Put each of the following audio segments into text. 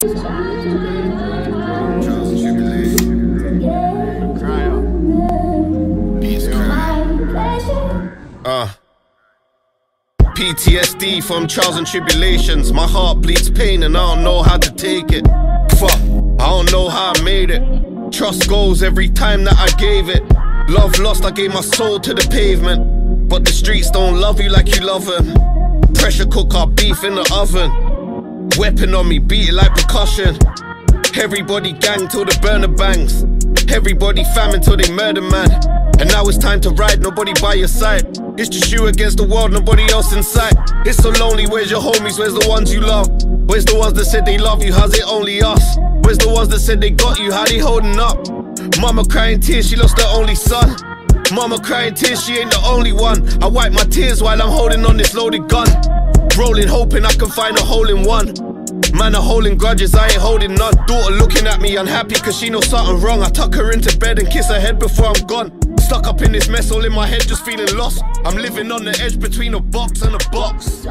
Uh. PTSD from trials and tribulations. My heart bleeds pain and I don't know how to take it. Fuck, I don't know how I made it. Trust goes every time that I gave it. Love lost, I gave my soul to the pavement. But the streets don't love you like you love them. Pressure cook our beef in the oven. Weapon on me, beat it like percussion. Everybody gang till the burner bangs. Everybody famine till they murder man. And now it's time to ride, nobody by your side. It's just you against the world, nobody else in sight. It's so lonely, where's your homies? Where's the ones you love? Where's the ones that said they love you? How's it only us? Where's the ones that said they got you? How they holding up? Mama crying tears, she lost her only son. Mama crying tears, she ain't the only one. I wipe my tears while I'm holding on this loaded gun. Rolling, hoping I can find a hole in one. Man are holding grudges, I ain't holding none. Daughter looking at me unhappy cause she knows something wrong. I tuck her into bed and kiss her head before I'm gone. Stuck up in this mess, all in my head, just feeling lost. I'm living on the edge between a box and a box.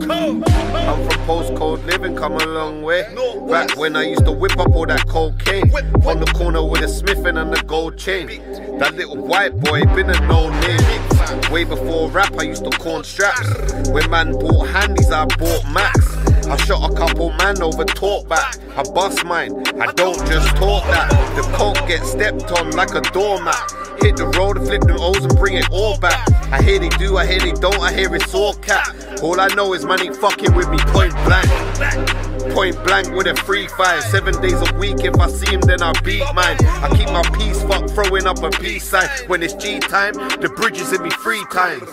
Cold. I'm from postcode living, come a long way. Back when I used to whip up all that cocaine. On the corner with a Smithing and a gold chain. That little white boy been a no name. Way before rap, I used to corn straps. When man bought handies, I bought max. I shot a couple man over talk back. I bust mine, I don't just talk that. The coke gets stepped on like a doormat. Hit the road flip them O's and bring it all back. I hear they do, I hear they don't, I hear it's all cap. All I know is man fucking with me point blank. Point blank with a free fire. Seven days a week, if I see him, then I beat mine. I keep my peace, fuck throwing up a peace sign. When it's G time, the bridges in me three times.